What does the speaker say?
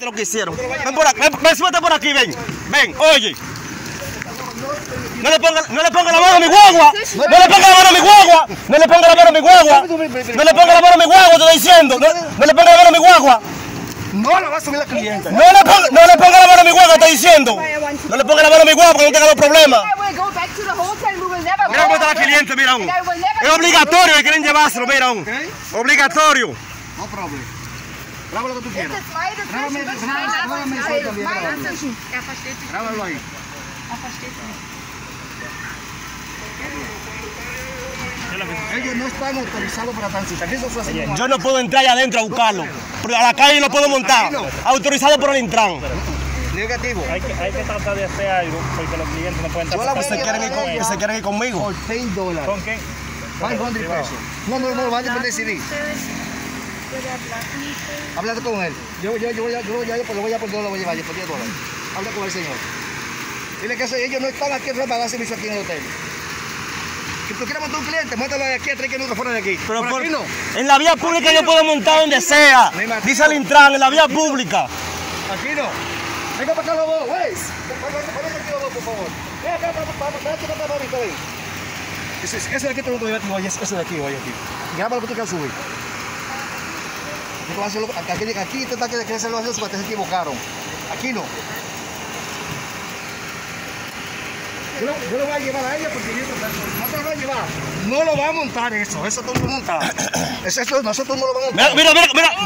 Lo que hicieron. Ven por aquí, ven, ven, súbete por aquí, ven. Ven, oye. No le ponga, no le ponga la mano a mi guagua. No le ponga la mano a mi guagua. No le ponga la mano a mi guagua. No le ponga la mano a mi guagua, te estoy diciendo. No, no le ponga la mano a mi guagua. No la va a subir la cliente. No le ponga, no le ponga la mano a mi guagua, te estoy diciendo. No le ponga la mano a mi guagua porque no tenga los problemas. Mira cómo está la cliente, mira aún. Es obligatorio que quieren llevárselo, mira aún. Obligatorio. No problema. Graba lo que tú quieras. Grábame, grábame, grábame eso también. Grábalo ahí. Ellos no están autorizados para transitar. Eso fue así. Yo no puedo entrar allá adentro a buscarlo. A la calle no puedo montar. Autorizado por el Intran. Negativo. Hay que, hay que tratar de hacer algo porque los clientes no pueden estar se quieren ir, con- se quieren ir conmigo. Por 10 dólares. ¿Con qué? 500 pesos. No, no, no, vaya a decidir. Habla con él. Yo, yo, yo, voy a- yo, voy a- yo, lo voy a por lo voy a llevar, por 10 dólares. Habla con el señor. Dile que eso- ellos no están aquí para dar servicio aquí en el hotel. Si tú quieres montar un cliente, móntalo de aquí a 3 kilómetros fuera de aquí. Pero por por- aquí no. en la vía pública yo puedo montar donde sea. Dice el Intran, en la vía pública. Aquí no. Venga para acá los dos, güey. Ponete aquí los dos, por favor. Ven acá. Ese, ese de aquí te lo voy a llevar, ese de aquí, voy aquí. Graba lo que tú quieras subir. Aquí, hacerlo- aquí, aquí, aquí te está que que se lo hacen porque se equivocaron. Aquí no. Yo, lo- yo lo voy a llevar a ella porque yo no te lo voy a llevar. No lo va a montar eso, eso tú no lo montas. Eso, eso nosotros no lo vamos a montar. Mira, mira. mira.